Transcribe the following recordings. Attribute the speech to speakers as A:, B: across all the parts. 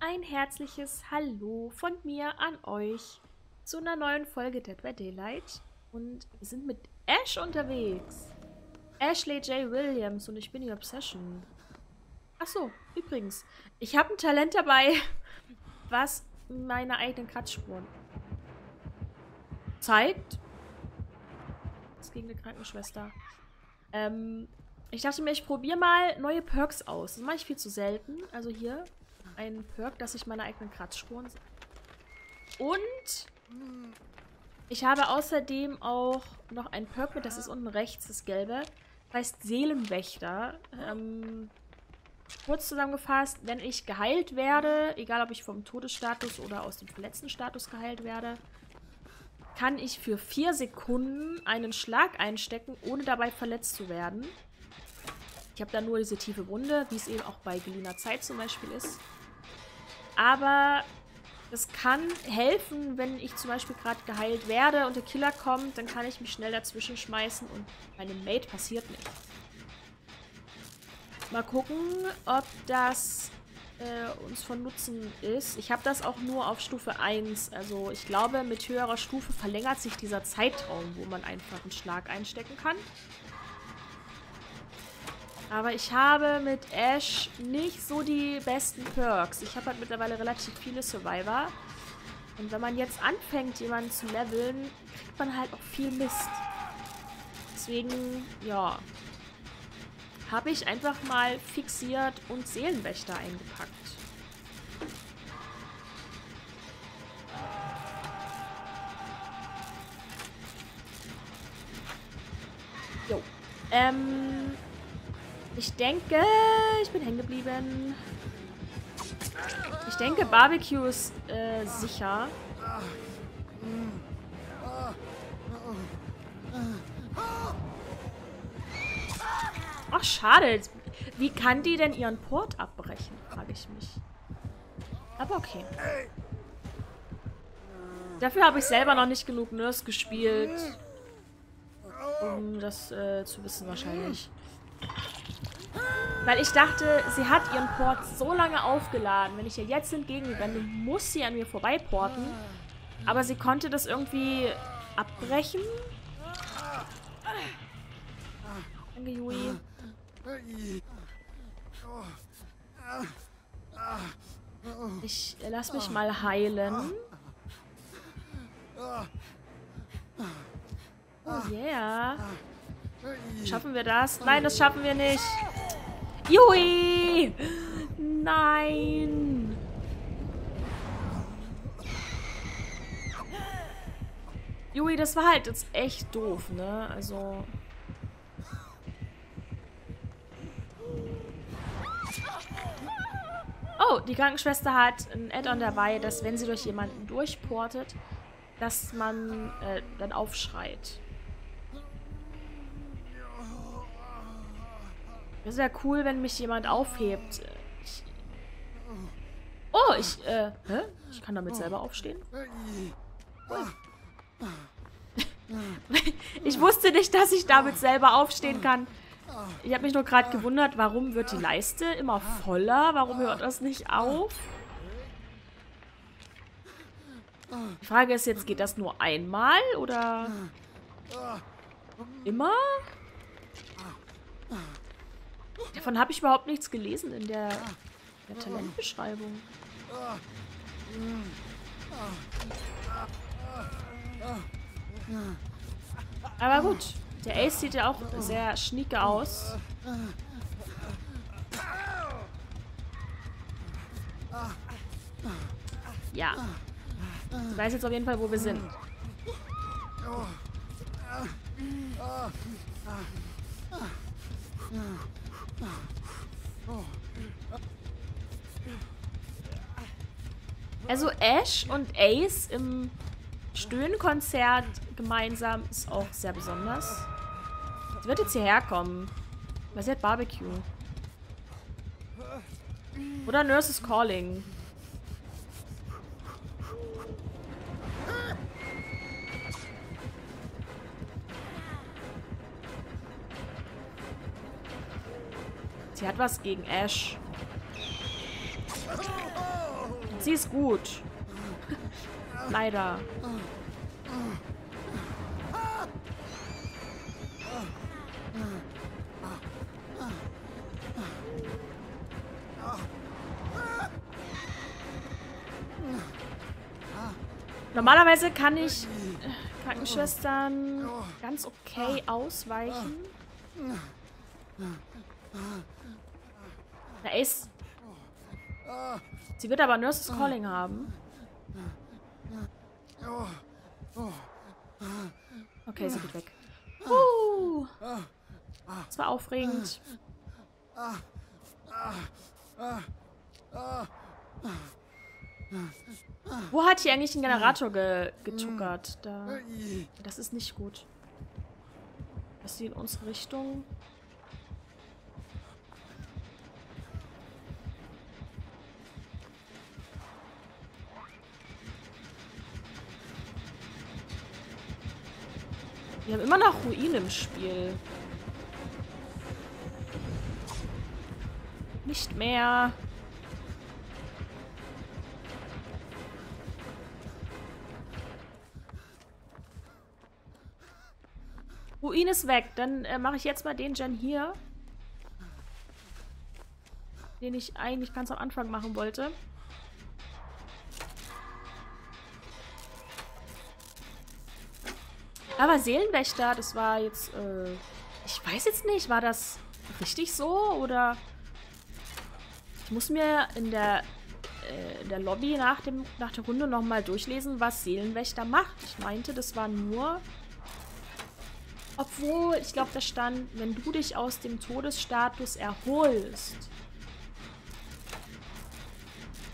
A: ein herzliches Hallo von mir an euch zu einer neuen Folge Dead by Daylight. Und wir sind mit Ash unterwegs. Ashley J. Williams und ich bin die Obsession. Achso, übrigens, ich habe ein Talent dabei, was meine eigenen Kratzspuren zeigt. Das gegen eine Krankenschwester. Ähm, ich dachte mir, ich probiere mal neue Perks aus. Das mache ich viel zu selten. Also hier ein Perk, dass ich meine eigenen Kratzspuren. Und ich habe außerdem auch noch ein Perk mit, das ist unten rechts, das gelbe. Das heißt Seelenwächter. Ähm, kurz zusammengefasst, wenn ich geheilt werde, egal ob ich vom Todesstatus oder aus dem verletzten Status geheilt werde, kann ich für vier Sekunden einen Schlag einstecken, ohne dabei verletzt zu werden. Ich habe da nur diese tiefe Wunde, wie es eben auch bei Gelina Zeit zum Beispiel ist. Aber das kann helfen, wenn ich zum Beispiel gerade geheilt werde und der Killer kommt, dann kann ich mich schnell dazwischen schmeißen und meinem Mate passiert nichts. Mal gucken, ob das äh, uns von Nutzen ist. Ich habe das auch nur auf Stufe 1. Also ich glaube, mit höherer Stufe verlängert sich dieser Zeitraum, wo man einfach einen Schlag einstecken kann. Aber ich habe mit Ash nicht so die besten Perks. Ich habe halt mittlerweile relativ viele Survivor. Und wenn man jetzt anfängt, jemanden zu leveln, kriegt man halt auch viel Mist. Deswegen, ja, habe ich einfach mal fixiert und Seelenwächter eingepackt. Jo. Ähm, ich denke, ich bin hängen geblieben. Ich denke, Barbecue ist äh, sicher. Ach, schade. Wie kann die denn ihren Port abbrechen, frage ich mich. Aber okay. Dafür habe ich selber noch nicht genug Nurse gespielt, um das äh, zu wissen wahrscheinlich. Weil ich dachte, sie hat ihren Port so lange aufgeladen. Wenn ich ihr jetzt entgegenrenne, muss sie an mir vorbeiporten. Aber sie konnte das irgendwie abbrechen. Danke, Yui. Ich lass mich mal heilen. Oh yeah. Schaffen wir das? Nein, das schaffen wir nicht. Jui! Nein! Jui, das war halt jetzt echt doof, ne? Also... Oh, die Krankenschwester hat ein Add-on dabei, dass wenn sie durch jemanden durchportet, dass man äh, dann aufschreit. Das wäre cool, wenn mich jemand aufhebt. Ich oh, ich, äh, hä? Ich kann damit selber aufstehen? ich wusste nicht, dass ich damit selber aufstehen kann. Ich habe mich nur gerade gewundert, warum wird die Leiste immer voller? Warum hört das nicht auf? Die Frage ist jetzt, geht das nur einmal oder immer? Davon habe ich überhaupt nichts gelesen in der, der Talentbeschreibung. Aber gut. Der Ace sieht ja auch sehr schnieke aus. Ja. Ich weiß jetzt auf jeden Fall, wo wir sind. Also Ash und Ace im Stöhnkonzert gemeinsam ist auch sehr besonders. Sie wird jetzt hierher kommen. Weil sie hat Barbecue. Oder Nurse is Calling. Sie hat was gegen Ash. Sie ist gut. Leider. Normalerweise kann ich Krankenschwestern ganz okay ausweichen. Na, Ace. Sie wird aber Nurses Calling haben. Okay, sie geht weg. Uh, das war aufregend. Wo hat hier eigentlich ein Generator ge getuckert? Da. Das ist nicht gut. Ist in unsere Richtung. Wir haben immer noch Ruinen im Spiel. Nicht mehr. Ruin ist weg. Dann äh, mache ich jetzt mal den Gen hier. Den ich eigentlich ganz am Anfang machen wollte. Aber Seelenwächter, das war jetzt, äh, ich weiß jetzt nicht, war das richtig so oder ich muss mir in der, äh, in der Lobby nach, dem, nach der Runde nochmal durchlesen, was Seelenwächter macht. Ich meinte, das war nur, obwohl, ich glaube, da stand, wenn du dich aus dem Todesstatus erholst.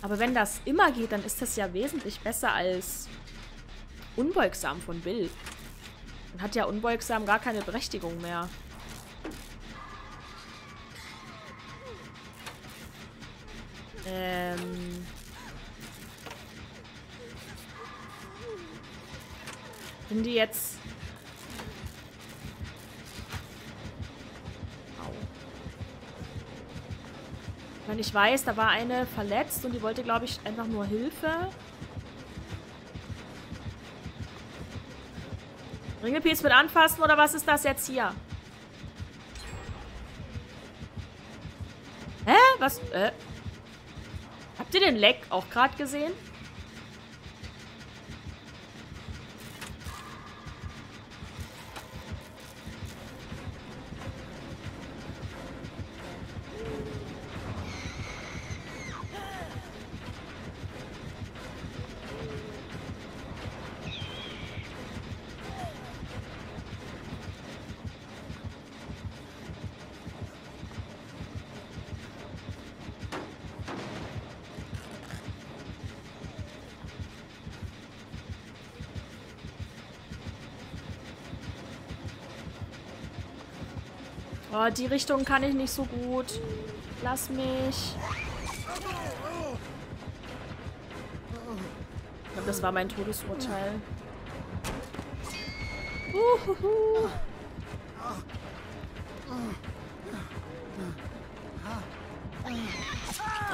A: Aber wenn das immer geht, dann ist das ja wesentlich besser als unbeugsam von Bill. Hat ja unbeugsam gar keine Berechtigung mehr. Ähm... Sind die jetzt... Au. Wenn ich weiß, da war eine verletzt und die wollte, glaube ich, einfach nur Hilfe. Ringelpiez mit anfassen oder was ist das jetzt hier? Hä? Was? Äh? Habt ihr den Leck auch gerade gesehen? Oh, die Richtung kann ich nicht so gut. Lass mich. Ich glaube, das war mein Todesurteil. Uhuhu.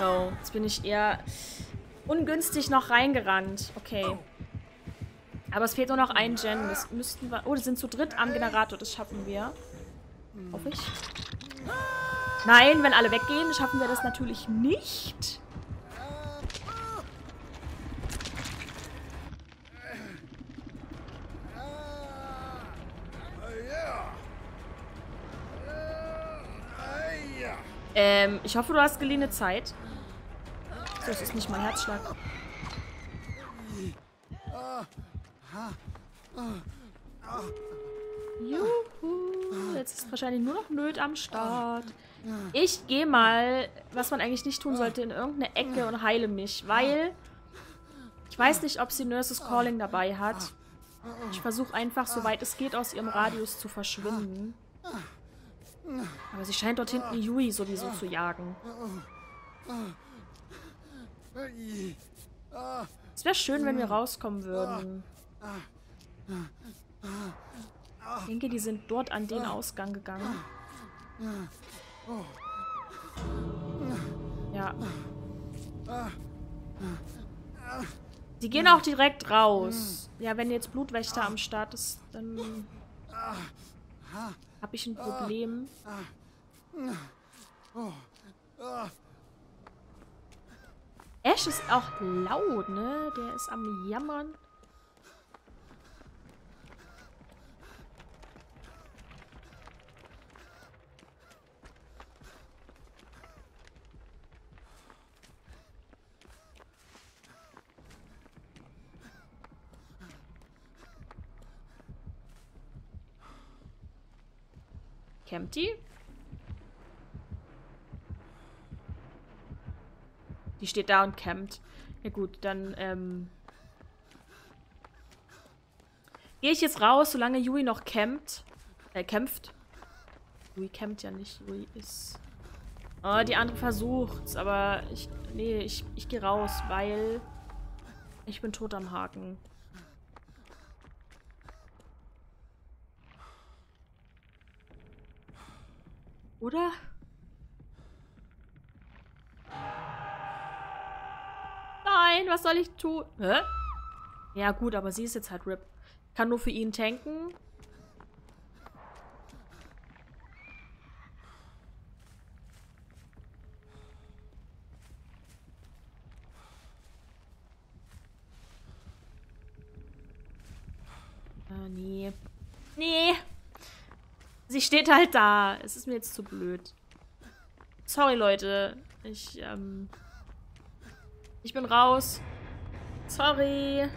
A: Oh, jetzt bin ich eher ungünstig noch reingerannt. Okay. Aber es fehlt nur noch ein Gen. Das müssten wir... Oh, wir sind zu dritt am Generator. Das schaffen wir. Hoffe ich. Nein, wenn alle weggehen, schaffen wir das natürlich nicht. Ähm, ich hoffe, du hast geliehene Zeit. So, das ist nicht mein Herzschlag. Juhu. Jetzt ist wahrscheinlich nur noch Nöt am Start. Ich gehe mal, was man eigentlich nicht tun sollte, in irgendeine Ecke und heile mich, weil ich weiß nicht, ob sie Nurses Calling dabei hat. Ich versuche einfach, soweit es geht, aus ihrem Radius zu verschwinden. Aber sie scheint dort hinten Yui sowieso zu jagen. Es wäre schön, wenn wir rauskommen würden. Ich denke, die sind dort an den Ausgang gegangen. Ja. Die gehen auch direkt raus. Ja, wenn jetzt Blutwächter am Start ist, dann habe ich ein Problem. Ash ist auch laut, ne? Der ist am Jammern. Die? Die steht da und campt. Ja gut, dann ähm, gehe ich jetzt raus, solange Yui noch campt. Äh, kämpft. Yui campt ja nicht. Yui ist... Oh, die andere versucht's, aber ich... Nee, ich, ich gehe raus, weil... Ich bin tot am Haken. Oder? Nein, was soll ich tun? Hä? Ja gut, aber sie ist jetzt halt RIP. Kann nur für ihn tanken. Ah, nee. Nee. Sie steht halt da. Es ist mir jetzt zu blöd. Sorry, Leute. Ich, ähm... Ich bin raus. Sorry.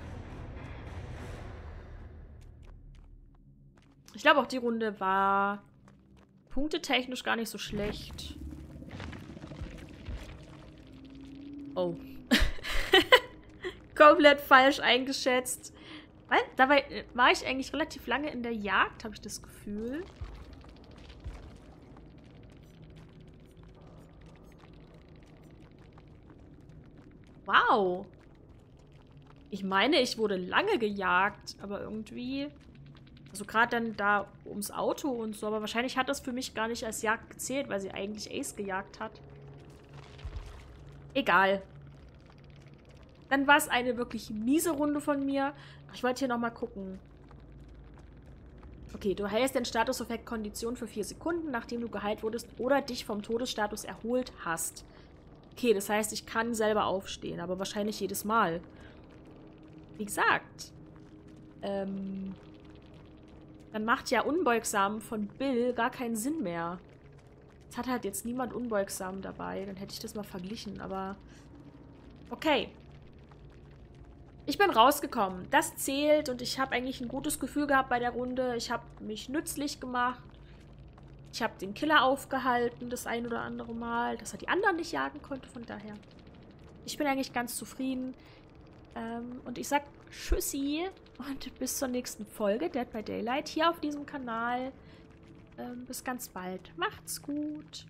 A: Ich glaube, auch die Runde war punktetechnisch gar nicht so schlecht. Oh. Komplett falsch eingeschätzt. Dabei war ich eigentlich relativ lange in der Jagd, habe ich das Gefühl. Wow. Ich meine, ich wurde lange gejagt, aber irgendwie... Also gerade dann da ums Auto und so, aber wahrscheinlich hat das für mich gar nicht als Jagd gezählt, weil sie eigentlich Ace gejagt hat. Egal. Dann war es eine wirklich miese Runde von mir. Ich wollte hier nochmal gucken. Okay, du heilst den Statuseffekt Kondition für 4 Sekunden, nachdem du geheilt wurdest oder dich vom Todesstatus erholt hast. Okay, das heißt, ich kann selber aufstehen, aber wahrscheinlich jedes Mal. Wie gesagt, ähm, dann macht ja unbeugsam von Bill gar keinen Sinn mehr. Es hat halt jetzt niemand unbeugsam dabei, dann hätte ich das mal verglichen, aber okay. Ich bin rausgekommen. Das zählt und ich habe eigentlich ein gutes Gefühl gehabt bei der Runde. Ich habe mich nützlich gemacht. Ich habe den Killer aufgehalten das ein oder andere Mal, dass er die anderen nicht jagen konnte. Von daher, ich bin eigentlich ganz zufrieden. Ähm, und ich sag Tschüssi und bis zur nächsten Folge Dead by Daylight hier auf diesem Kanal. Ähm, bis ganz bald. Macht's gut.